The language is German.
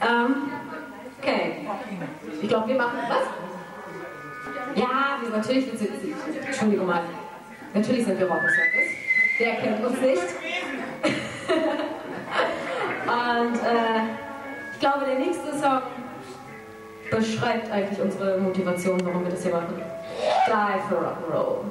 Ähm, okay. Ich glaube, wir machen was? Ja, wir natürlich sind sie. Entschuldigung mal. Natürlich sind wir Rocker Circus. Wer kennt uns nicht? Und äh, ich glaube, der nächste Song beschreibt eigentlich unsere Motivation, warum wir das hier machen. Die for Rock'n'Roll.